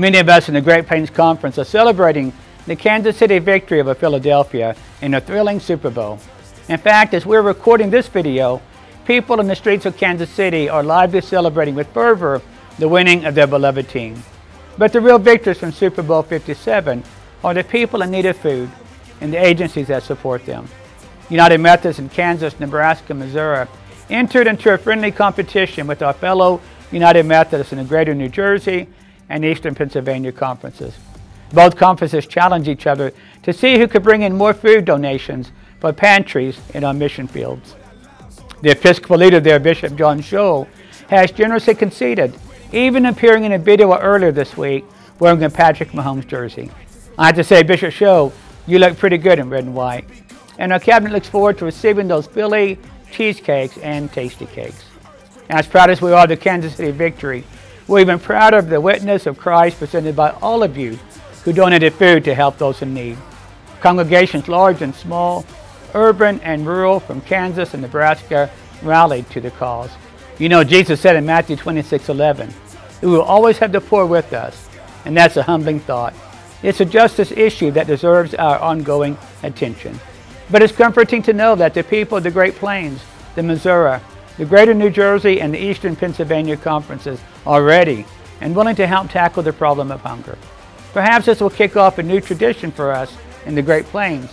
Many of us in the Great Plains Conference are celebrating the Kansas City victory over Philadelphia in a thrilling Super Bowl. In fact, as we're recording this video, people in the streets of Kansas City are lively celebrating with fervor the winning of their beloved team. But the real victors from Super Bowl 57 are the people in need of food and the agencies that support them. United Methodist in Kansas, Nebraska, Missouri entered into a friendly competition with our fellow United Methodists in the greater New Jersey and Eastern Pennsylvania conferences. Both conferences challenged each other to see who could bring in more food donations for pantries in our mission fields. The Episcopal leader there, Bishop John Schol, has generously conceded, even appearing in a video earlier this week wearing a Patrick Mahomes jersey. I have to say, Bishop Schol, you look pretty good in red and white. And our cabinet looks forward to receiving those Philly cheesecakes and Tastykakes. As proud as we are of the Kansas City victory, we're even prouder of the witness of Christ presented by all of you who donated food to help those in need. Congregations large and small, urban and rural from Kansas and Nebraska rallied to the cause. You know, Jesus said in Matthew 26, 11, we will always have the poor with us, and that's a humbling thought. It's a justice issue that deserves our ongoing attention. But it's comforting to know that the people of the Great Plains, the Missouri, the Greater New Jersey, and the Eastern Pennsylvania conferences are ready and willing to help tackle the problem of hunger. Perhaps this will kick off a new tradition for us in the Great Plains.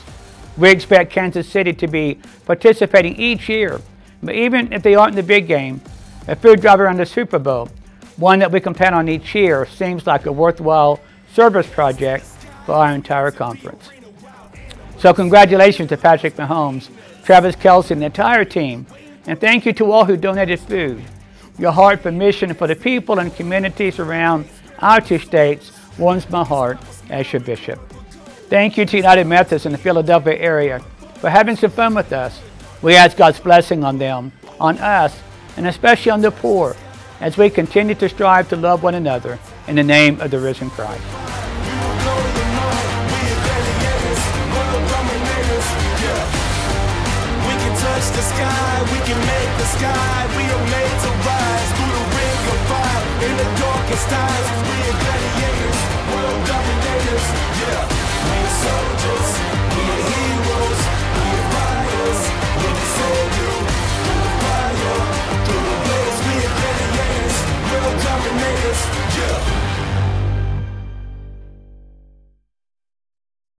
We expect Kansas City to be participating each year, but even if they aren't in the big game, a food drive around the Super Bowl, one that we can plan on each year, seems like a worthwhile service project for our entire conference. So congratulations to Patrick Mahomes, Travis Kelce, and the entire team, and thank you to all who donated food. Your heart for mission for the people and communities around our two states warms my heart as your bishop. Thank you to United Methodists in the Philadelphia area for having some fun with us. We ask God's blessing on them, on us, and especially on the poor as we continue to strive to love one another in the name of the risen Christ. sky, we are made to rise through the ring of fire in the darkest times. We are gladiators, world dominators. Yeah, we are soldiers, we are heroes, we are fighters. We can save you through the fire, through the waves. We are gladiators, world dominators. Yeah.